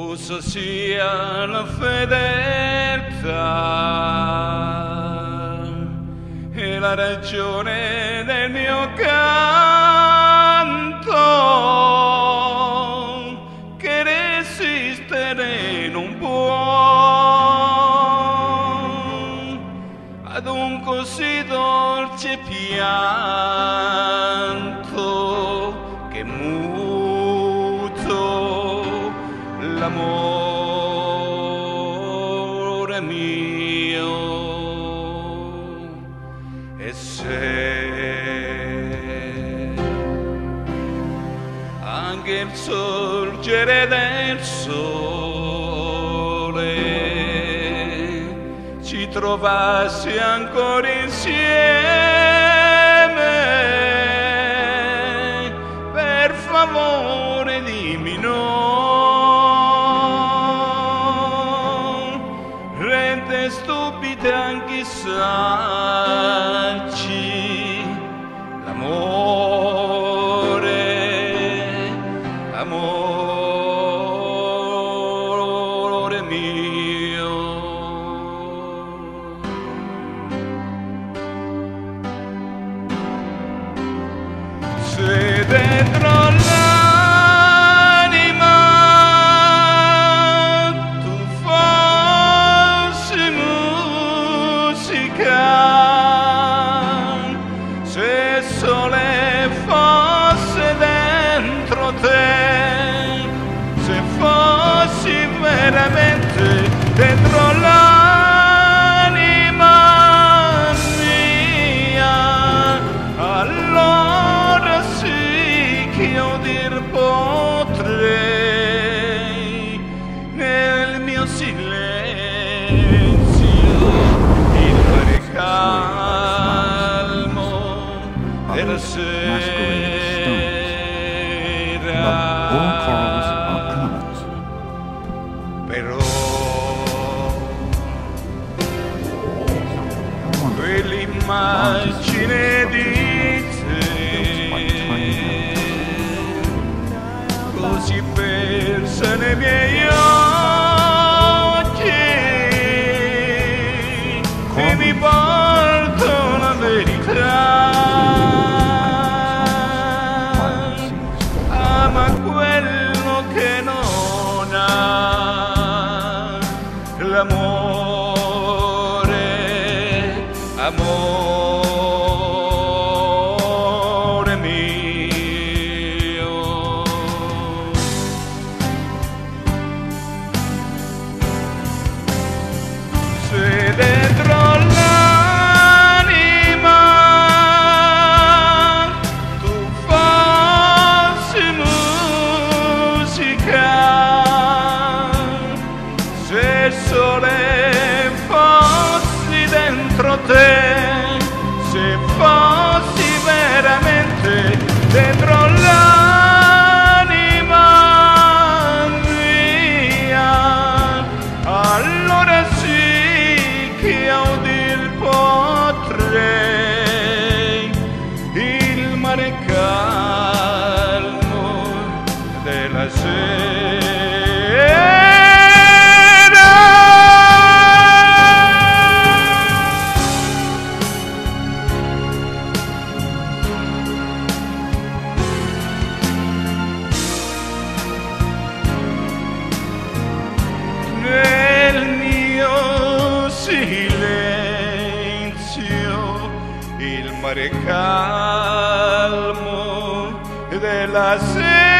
cosa sia la fedeltà e la ragione del mio canto che resistere non può ad un così dolce pianto mio. E se anche il sorgere del sole ci trovasse ancora insieme per favore anche i saggi l'amore amore mio. Se dentro della All corals sera are permanent. però I wonder quell'immagine di amore te. Se fossi veramente dentro l'anima allora sì che udir potrei. Il mare calmo della sera il mare calmo della sera